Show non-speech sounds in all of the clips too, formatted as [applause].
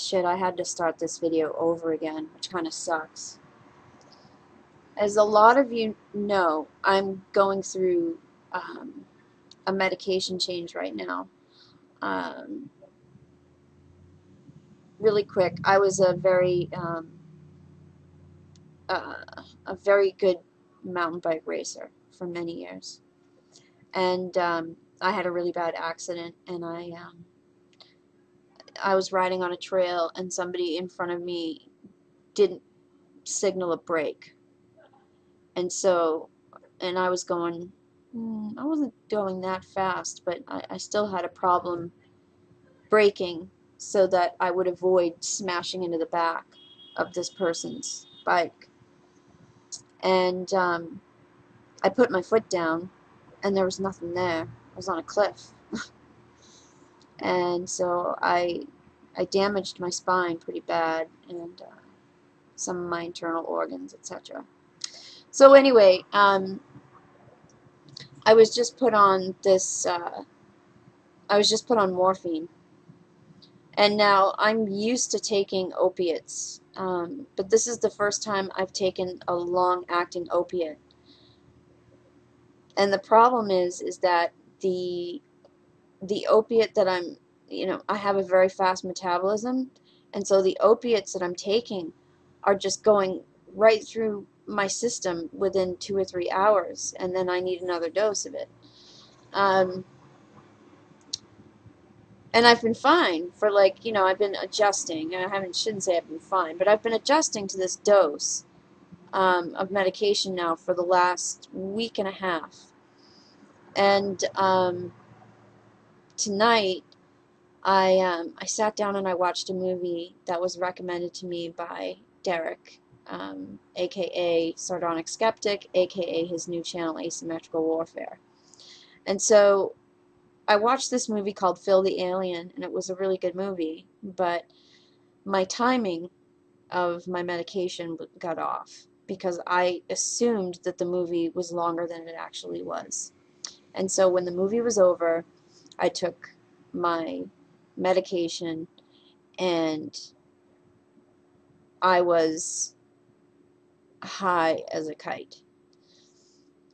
shit, I had to start this video over again, which kind of sucks. As a lot of you know, I'm going through um, a medication change right now. Um, really quick, I was a very um, uh, a very good mountain bike racer for many years, and um, I had a really bad accident, and I um, I was riding on a trail, and somebody in front of me didn't signal a break. and so, and I was going. Mm, I wasn't going that fast, but I, I still had a problem braking so that I would avoid smashing into the back of this person's bike. And um, I put my foot down, and there was nothing there. I was on a cliff. [laughs] and so I, I damaged my spine pretty bad, and uh, some of my internal organs, etc. So anyway, um, I was just put on this, uh, I was just put on morphine and now I'm used to taking opiates, um, but this is the first time I've taken a long-acting opiate. And the problem is, is that the the opiate that I'm, you know, I have a very fast metabolism, and so the opiates that I'm taking are just going right through my system within two or three hours, and then I need another dose of it. Um, and I've been fine for like you know I've been adjusting. I haven't shouldn't say I've been fine, but I've been adjusting to this dose um, of medication now for the last week and a half. And um, tonight, I um, I sat down and I watched a movie that was recommended to me by Derek, aka um, Sardonic Skeptic, aka his new channel Asymmetrical Warfare. And so I watched this movie called Phil the Alien, and it was a really good movie, but my timing of my medication got off because I assumed that the movie was longer than it actually was. And so when the movie was over, I took my medication and I was high as a kite.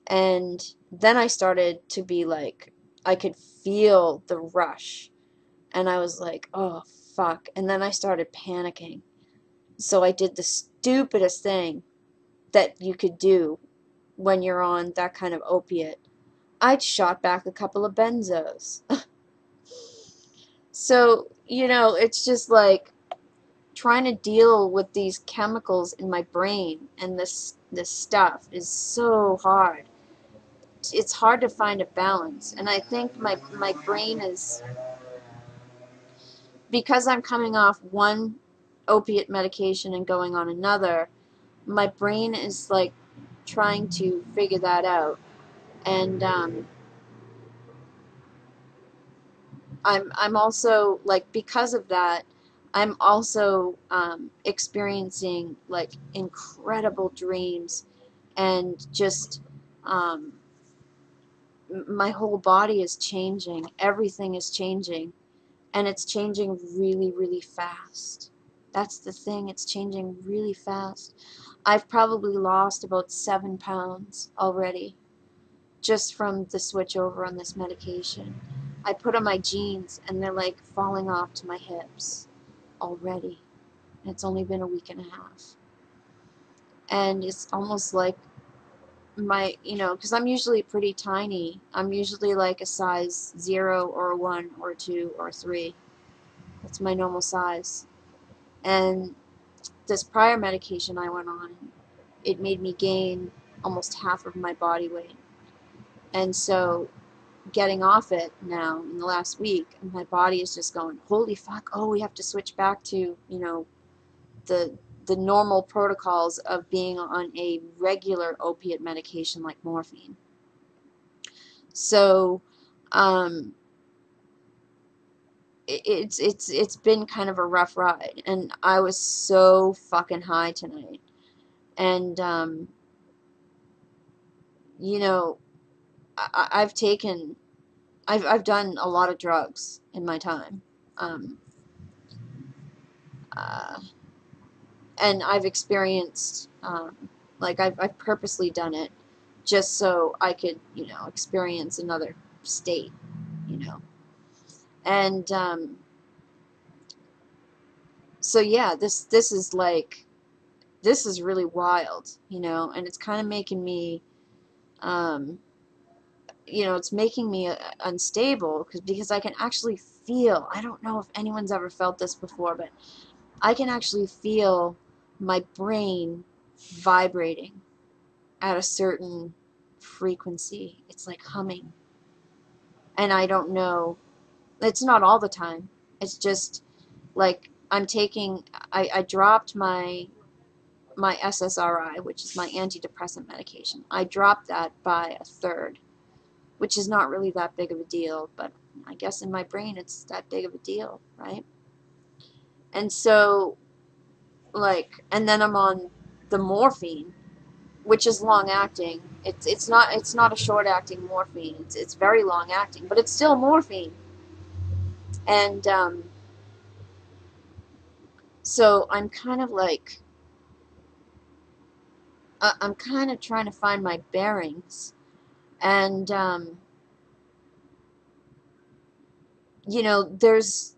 And then I started to be like, I could feel the rush. And I was like, oh, fuck. And then I started panicking. So I did the stupidest thing that you could do when you're on that kind of opiate. I'd shot back a couple of benzos. [laughs] so, you know, it's just like trying to deal with these chemicals in my brain and this this stuff is so hard it's hard to find a balance. And I think my, my brain is, because I'm coming off one opiate medication and going on another, my brain is like trying to figure that out. And um, I'm, I'm also, like, because of that, I'm also um, experiencing like incredible dreams and just um, my whole body is changing. Everything is changing. And it's changing really, really fast. That's the thing. It's changing really fast. I've probably lost about seven pounds already just from the switch over on this medication. I put on my jeans and they're like falling off to my hips already. And it's only been a week and a half. And it's almost like my, you know, because I'm usually pretty tiny. I'm usually like a size 0 or a 1 or 2 or 3. That's my normal size. And this prior medication I went on, it made me gain almost half of my body weight. And so getting off it now in the last week, my body is just going, holy fuck, oh, we have to switch back to, you know, the the normal protocols of being on a regular opiate medication like morphine. So, um, it's it's it's been kind of a rough ride, and I was so fucking high tonight, and um, you know, I, I've taken, I've I've done a lot of drugs in my time. Um, uh, and I've experienced, um, like I've, I've purposely done it just so I could, you know, experience another state, you know. And um, so yeah, this this is like this is really wild, you know, and it's kind of making me um, you know, it's making me uh, unstable because because I can actually feel. I don't know if anyone's ever felt this before, but I can actually feel my brain vibrating at a certain frequency. It's like humming. And I don't know. It's not all the time. It's just like I'm taking I, I dropped my my SSRI, which is my antidepressant medication. I dropped that by a third, which is not really that big of a deal, but I guess in my brain it's that big of a deal, right? And so like and then I'm on the morphine, which is long acting. It's it's not it's not a short acting morphine. It's it's very long acting, but it's still morphine. And um, so I'm kind of like uh, I'm kind of trying to find my bearings, and um, you know, there's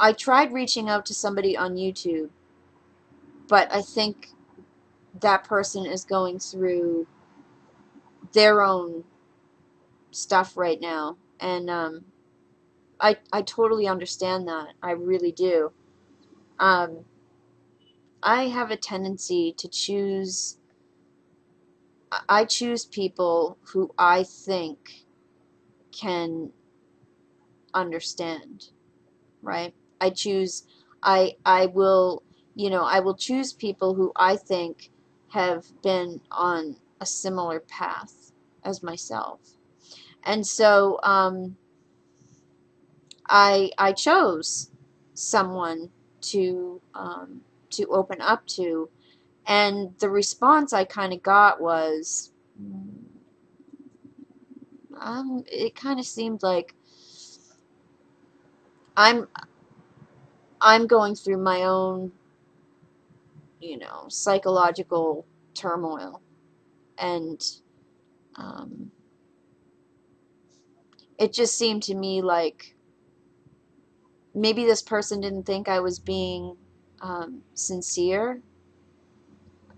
I tried reaching out to somebody on YouTube, but I think that person is going through their own stuff right now, and um, I I totally understand that. I really do. Um, I have a tendency to choose. I choose people who I think can understand, right? I choose, I, I will, you know, I will choose people who I think have been on a similar path as myself. And so um, I, I chose someone to, um, to open up to. And the response I kind of got was, um, it kind of seemed like I'm I'm going through my own, you know, psychological turmoil. And um, it just seemed to me like maybe this person didn't think I was being um, sincere.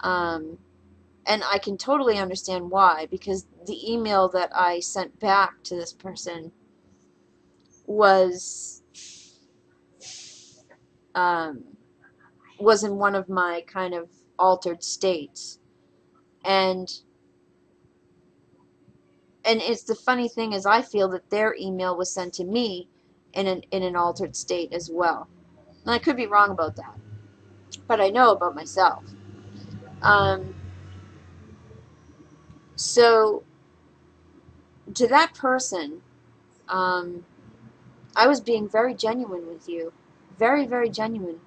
Um, and I can totally understand why, because the email that I sent back to this person was um, was in one of my kind of altered states. And and it's the funny thing is I feel that their email was sent to me in an in an altered state as well. And I could be wrong about that. But I know about myself. Um, so to that person, um, I was being very genuine with you very, very genuine.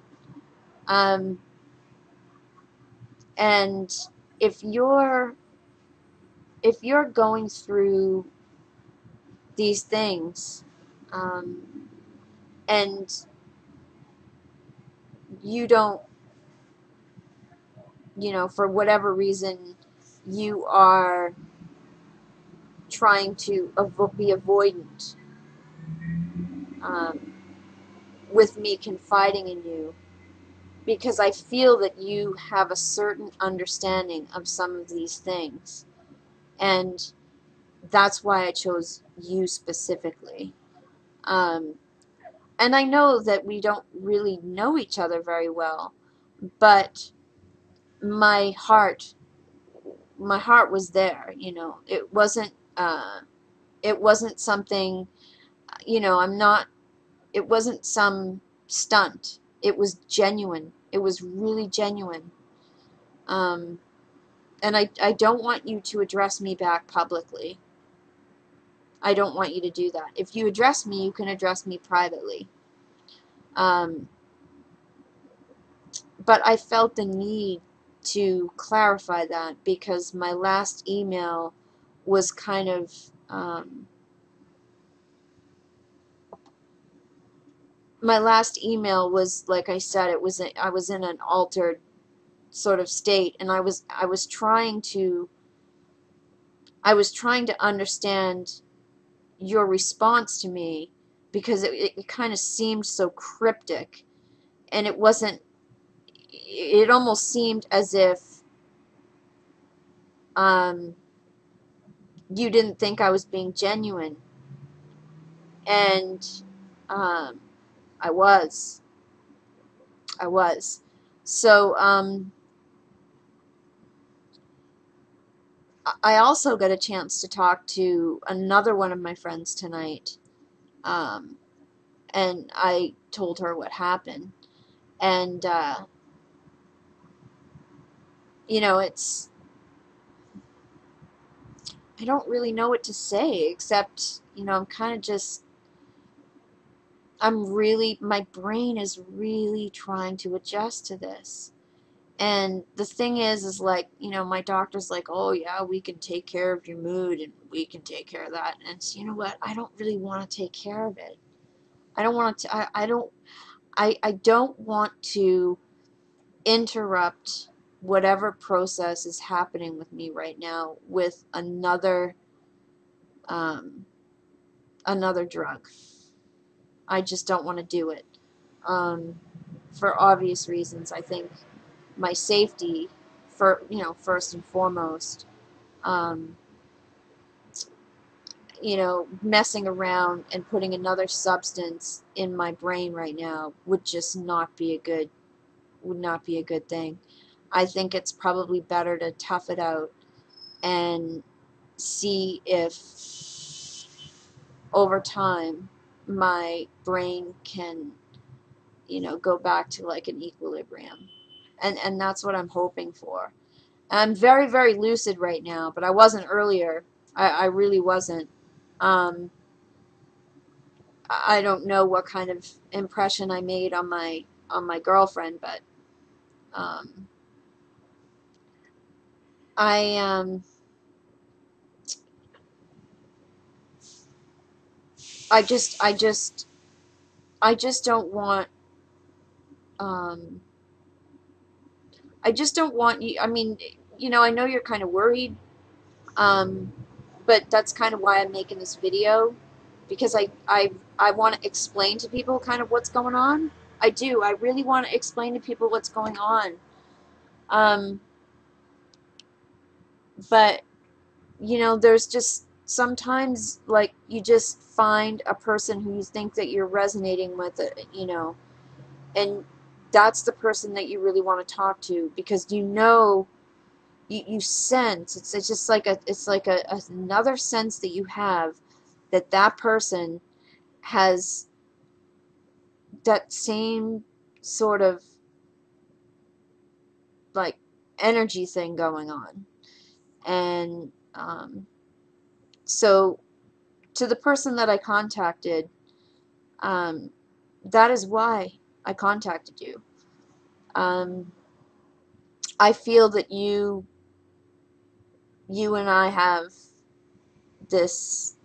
Um, and if you're if you're going through these things um, and you don't you know for whatever reason you are trying to avo- be avoidant um, with me confiding in you because I feel that you have a certain understanding of some of these things. And that's why I chose you specifically. Um, and I know that we don't really know each other very well, but my heart, my heart was there. You know, it wasn't, uh, it wasn't something. You know, I'm not it wasn't some stunt. It was genuine. It was really genuine. Um, and I, I don't want you to address me back publicly. I don't want you to do that. If you address me, you can address me privately. Um, but I felt the need to clarify that because my last email was kind of um, my last email was like I said it was I was in an altered sort of state and I was I was trying to I was trying to understand your response to me because it, it kind of seemed so cryptic and it wasn't it almost seemed as if um, you didn't think I was being genuine and um, I was I was so um, I also got a chance to talk to another one of my friends tonight. Um, and I told her what happened. And, uh, you know, it's. I don't really know what to say except, you know, I'm kind of just. I'm really. My brain is really trying to adjust to this. And the thing is, is like, you know, my doctor's like, oh, yeah, we can take care of your mood and we can take care of that. And it's, you know what? I don't really want to take care of it. I don't want to, I, I don't, I, I don't want to interrupt whatever process is happening with me right now with another, um, another drug. I just don't want to do it. Um, for obvious reasons, I think my safety for you know first and foremost um, you know messing around and putting another substance in my brain right now would just not be a good would not be a good thing i think it's probably better to tough it out and see if over time my brain can you know go back to like an equilibrium and and that's what I'm hoping for. I'm very very lucid right now, but I wasn't earlier. I, I really wasn't. Um, I don't know what kind of impression I made on my on my girlfriend, but um, I um, I just I just I just don't want um, I just don't want you. I mean, you know, I know you're kind of worried, um, but that's kind of why I'm making this video because I I I want to explain to people kind of what's going on. I do. I really want to explain to people what's going on. Um, but you know, there's just sometimes like you just find a person who you think that you're resonating with, uh, you know, and that's the person that you really want to talk to because you know you, you sense it's, it's just like a it's like a, another sense that you have that that person has that same sort of like energy thing going on and um, so to the person that I contacted um, that is why I contacted you. Um, I feel that you, you and I have this,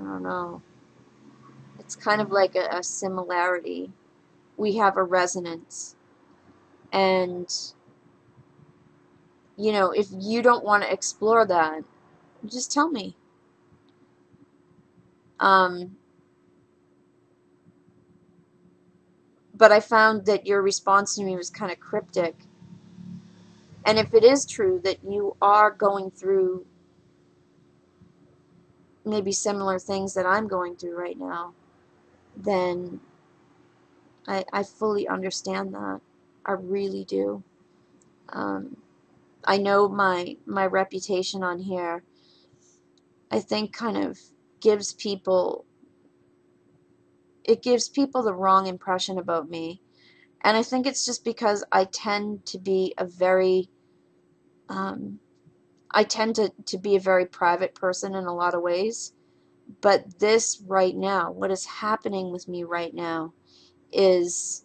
I don't know, it's kind of like a, a similarity. We have a resonance. And, you know, if you don't want to explore that, just tell me. Um, but I found that your response to me was kind of cryptic. And if it is true that you are going through maybe similar things that I'm going through right now, then I, I fully understand that. I really do. Um, I know my my reputation on here. I think kind of gives people it gives people the wrong impression about me. And I think it's just because I tend to be a very, um, I tend to, to be a very private person in a lot of ways. But this right now, what is happening with me right now, is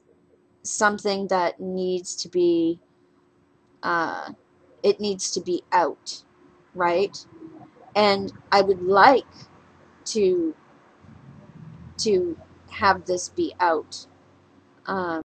something that needs to be, uh, it needs to be out, right? And I would like to, to have this be out. Um,